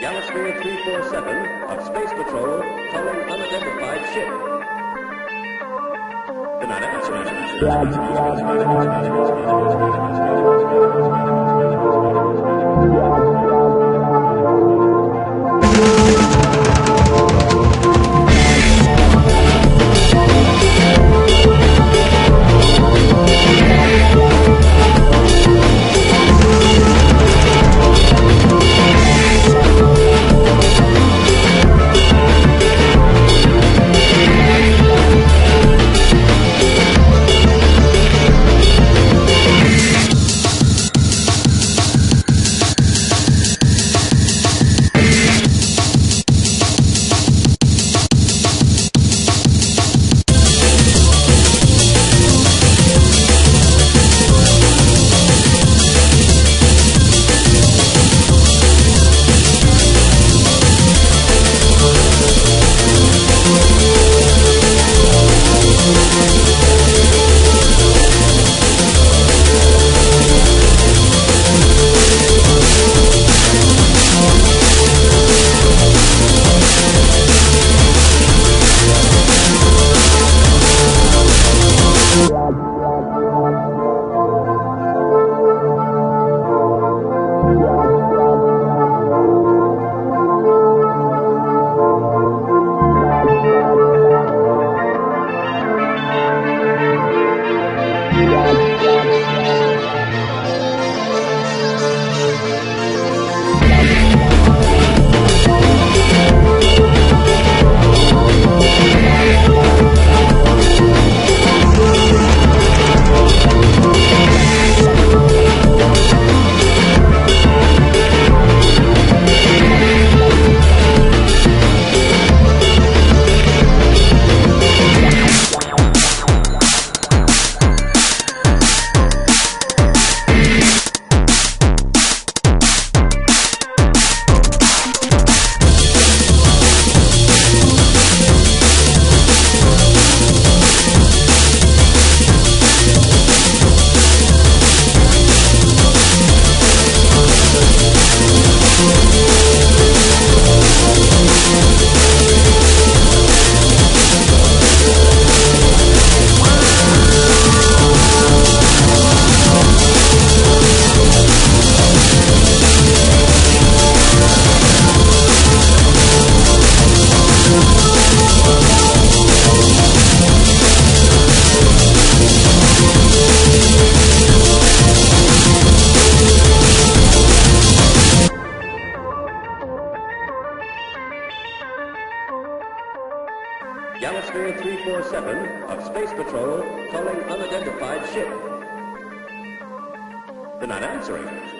Galasphere 347 of Space Patrol calling unidentified ship. The not Galasphere 347 of Space Patrol calling unidentified ship. They're not answering.